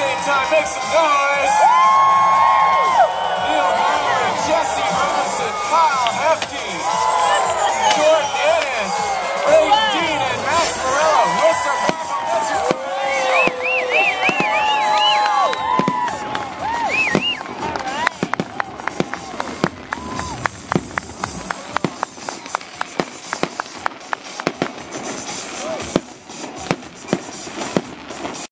same time. Make some noise. Neil Gallagher, Jesse Robinson, Kyle Hefty.